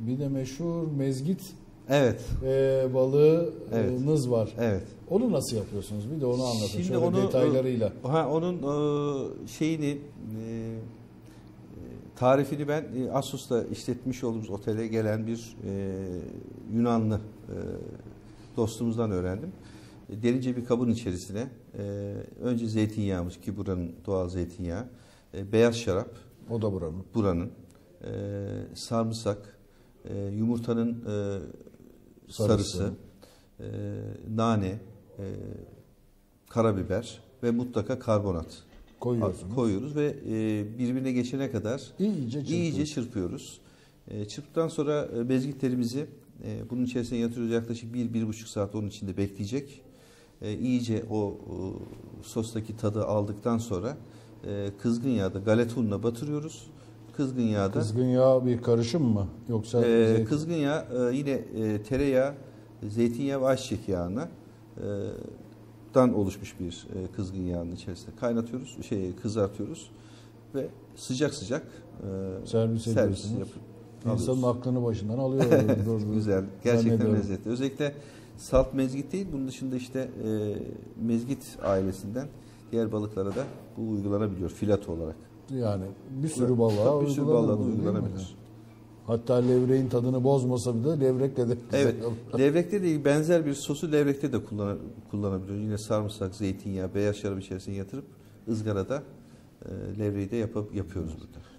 Bir de meşhur mezgit Evet, e, balığınız Evet. var. evet. Onu nasıl yapıyorsunuz? Bir de onu anlatın Şimdi şöyle onu, detaylarıyla. Ha, onun e, şeyini e, e, tarifini ben e, Assus'ta işletmiş olduğumuz otele gelen bir e, Yunanlı e, dostumuzdan öğrendim. E, Derince bir kabın içerisine e, önce zeytinyağımız ki buranın doğal zeytinyağı, e, beyaz şarap O da buranın. buranın, e, sarımsak, e, yumurtanın e, Sarısı. sarısı, e, nane, e, karabiber ve mutlaka karbonat koyuyoruz ve e, birbirine geçene kadar İyice çırpıyorsunuz. iyice çırpıyoruz. E, çırptıktan sonra e, bezgitlerimizi e, bunun içerisine yatırıyoruz. Yaklaşık 1-1,5 saat onun içinde bekleyecek. E, iyice o e, sostaki tadı aldıktan sonra e, kızgın yağda galeta ununa batırıyoruz. Kızgın yağda Kızgın yağ bir karışım mı? Yoksa ee, zeytin- kızgın yağ e, yine e, tereyağı, zeytinyağı ve ayçiçek yağına e, dan oluşmuş bir e, kızgın yağın içerisinde kaynatıyoruz, şey kızartıyoruz ve sıcak sıcak e, Servis ediyorsunuz. yapıp insanın aklını başından alıyor. Güzel, gerçekten lezzetli. Özellikle salt mezgit değil, bunun dışında işte e, mezgit ailesinden diğer balıklara da bu uygulanabiliyor filato olarak. Yani bir sürü balığa bir sürü balığa değil uygulanabilir. Hatta levreğin tadını bozmasa bile levrekle de Evet. Levrekte de benzer bir sosu levrekte de kullan kullanabiliyoruz. Yine sarımsak, zeytinyağı, beyaz şarap içerisine yatırıp ızgarada e, levreyi de yapıp yapıyoruz burada.